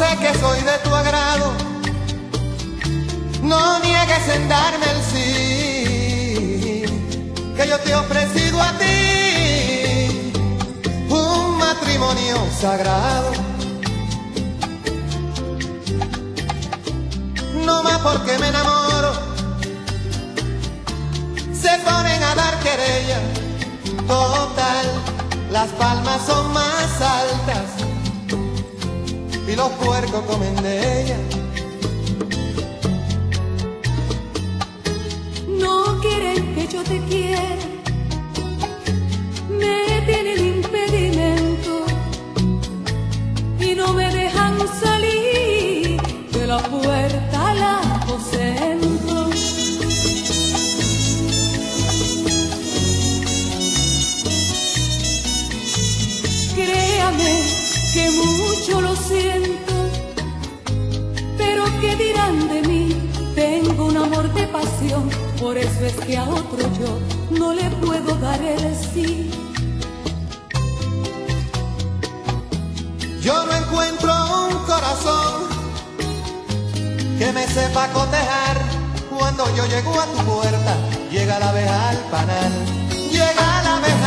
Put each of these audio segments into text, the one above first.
sé que soy de tu agrado, no niegues en darme el sí, que yo te he ofrecido a ti. Un matrimonio sagrado. No más porque me enamoro, se ponen a dar querella, total, las palmas son más altas y los puercos comen de ella. No quieren que yo te quiera, mucho lo siento, pero ¿qué dirán de mí? Tengo un amor de pasión, por eso es que a otro yo no le puedo dar el sí. Yo no encuentro un corazón que me sepa cotejar cuando yo llego a tu puerta. Llega la abeja al panal, llega la abeja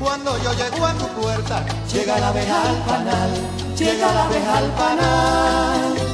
cuando yo llego a tu puerta. Llega la abeja al panal, llega la abeja al panal.